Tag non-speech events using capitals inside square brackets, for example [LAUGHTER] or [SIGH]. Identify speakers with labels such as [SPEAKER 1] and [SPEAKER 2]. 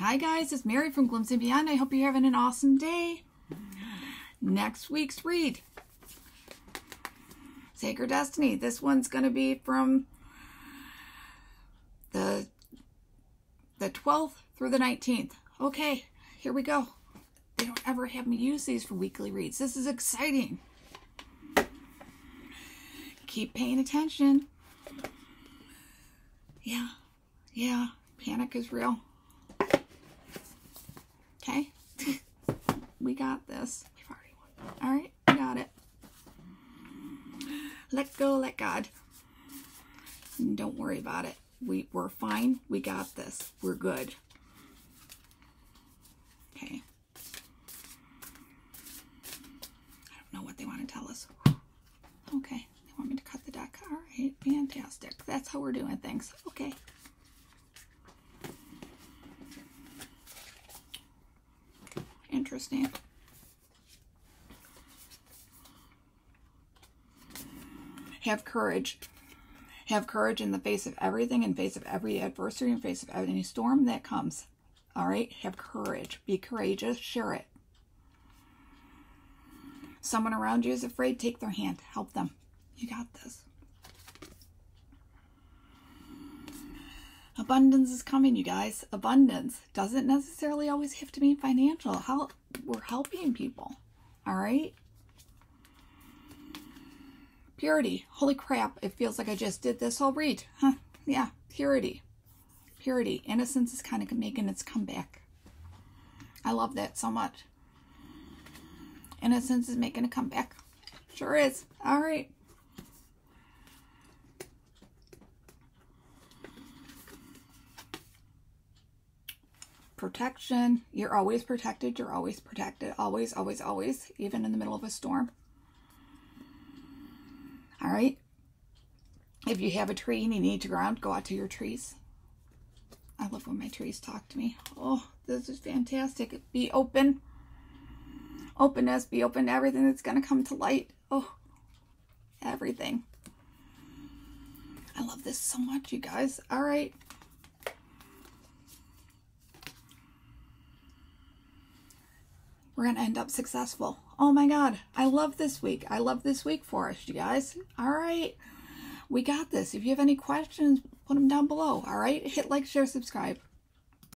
[SPEAKER 1] Hi guys, it's Mary from Glimpsing Beyond. I hope you're having an awesome day. Next week's read. Sacred Destiny. This one's going to be from the the 12th through the 19th. Okay, here we go. They don't ever have me use these for weekly reads. This is exciting. Keep paying attention. Yeah, yeah, panic is real. Okay, [LAUGHS] we got this. We've already won. All right, we got it. Let go, let God. Don't worry about it. We, we're fine. We got this. We're good. Okay. I don't know what they want to tell us. Okay. They want me to cut the deck. All right. Fantastic. That's how we're doing things. Okay. Interesting. Have courage. Have courage in the face of everything, in face of every adversity, in face of any storm that comes. All right? Have courage. Be courageous. Share it. Someone around you is afraid, take their hand. Help them. You got this. Abundance is coming, you guys. Abundance doesn't necessarily always have to be financial. How we're helping people. All right? Purity. Holy crap, it feels like I just did this whole read. Huh? Yeah, purity. Purity. Innocence is kind of making its comeback. I love that so much. Innocence is making a comeback. Sure is. All right. Protection. You're always protected. You're always protected. Always, always, always. Even in the middle of a storm. All right. If you have a tree and you need to ground, go out to your trees. I love when my trees talk to me. Oh, this is fantastic. Be open. Openness. Be open to everything that's going to come to light. Oh, everything. I love this so much, you guys. All right. We're going to end up successful. Oh my God. I love this week. I love this week for us, you guys. All right. We got this. If you have any questions, put them down below. All right. Hit like, share, subscribe.